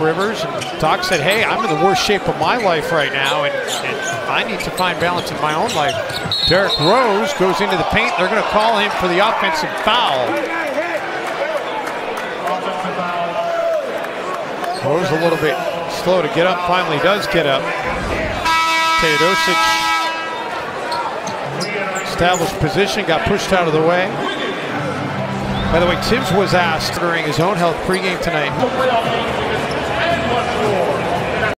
Rivers. And Doc said, hey, I'm in the worst shape of my life right now, and, and I need to find balance in my own life. Derrick Rose goes into the paint. They're going to call him for the offensive foul. Rose a little bit slow to get up, finally does get up. Teodosic established position, got pushed out of the way. By the way, Thibs was asked during his own health pregame tonight.